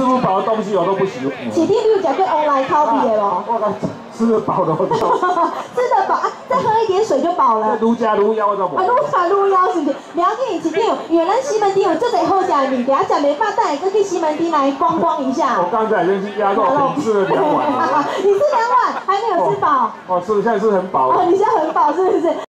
吃不饱的东西我都不喜欢。起定有讲过 online 烤比的咯。我讲吃得饱的我都。吃得饱啊，再喝一点水就饱了。愈家愈腰我都无。啊，愈加愈腰是不是？了解起定，因为来西门町有这么好食的物件，食没饱，带下再去西门町来逛逛一下。我刚才已经去鸭肉饼吃了两碗。你吃两碗还没有吃饱？哦吃现在是很饱。哦，你现在很饱是不是？